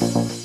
Música